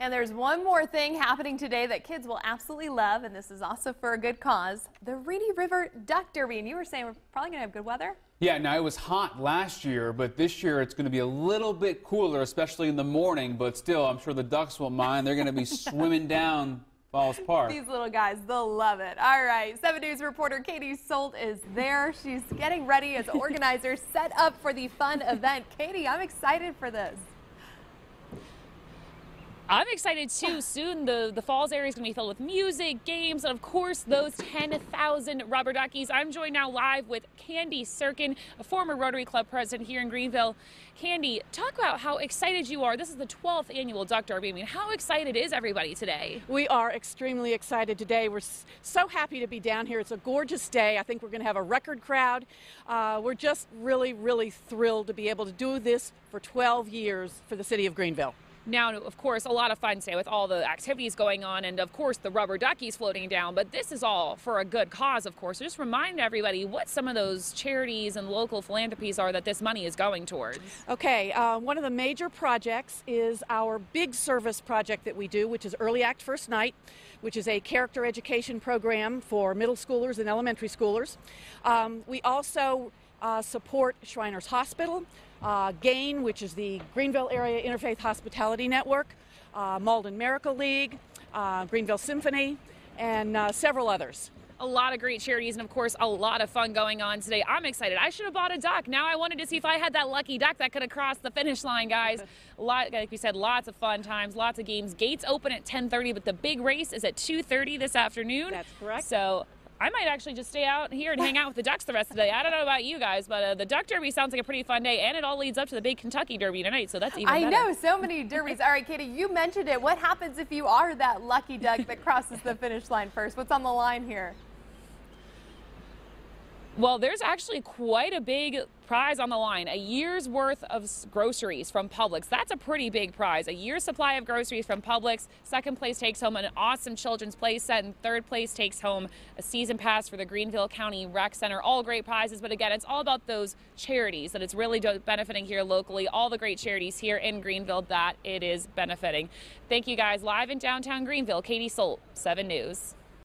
And there's one more thing happening today that kids will absolutely love, and this is also for a good cause the Reedy River Duck Derby. And you were saying we're probably going to have good weather? Yeah, now it was hot last year, but this year it's going to be a little bit cooler, especially in the morning. But still, I'm sure the ducks won't mind. They're going to be swimming down Falls Park. These little guys, they'll love it. All right, 7 News reporter Katie Solt is there. She's getting ready as organizers set up for the fun event. Katie, I'm excited for this. I'm excited too. Soon the, the falls area is going to be filled with music, games, and of course those 10,000 rubber duckies. I'm joined now live with Candy Serkin, a former Rotary Club president here in Greenville. Candy, talk about how excited you are. This is the 12th annual Duck Derby. I mean, how excited is everybody today? We are extremely excited today. We're so happy to be down here. It's a gorgeous day. I think we're going to have a record crowd. Uh, we're just really, really thrilled to be able to do this for 12 years for the city of Greenville. Now, of course, a lot of fun today with all the activities going on and, of course, the rubber duckies floating down. But this is all for a good cause, of course. So just remind everybody what some of those charities and local philanthropies are that this money is going towards. Okay, uh, one of the major projects is our big service project that we do, which is EarlyAct FirstKnight, which is a character education program for middle schoolers and elementary schoolers. Um, we also uh, support Shriners Hospital, uh, GAIN, which is the Greenville Area Interfaith Hospitality Network, uh, Mauldin Miracle League, uh, Greenville Symphony, and uh, several others. A lot of great charities and, of course, a lot of fun going on today. I'm excited. I should have bought a duck. Now I wanted to see if I had that lucky duck that could have crossed the finish line, guys. a lot, like we said, lots of fun times, lots of games. Gates open at 10:30, but the big race is at 2:30 this afternoon. That's correct. So I might actually just stay out here and hang out with the Ducks the rest of the day. I don't know about you guys, but uh, the Duck Derby sounds like a pretty fun day, and it all leads up to the big Kentucky Derby tonight, so that's even I better. know, so many derbies. All right, Katie, you mentioned it. What happens if you are that lucky duck that crosses the finish line first? What's on the line here? Well, there's actually quite a big prize on the line. A year's worth of groceries from Publix. That's a pretty big prize. A year's supply of groceries from Publix. Second place takes home an awesome children's play set, and third place takes home a season pass for the Greenville County Rec Center. All great prizes, but again, it's all about those charities that it's really benefiting here locally. All the great charities here in Greenville that it is benefiting. Thank you guys. Live in downtown Greenville, Katie Solt, 7 News.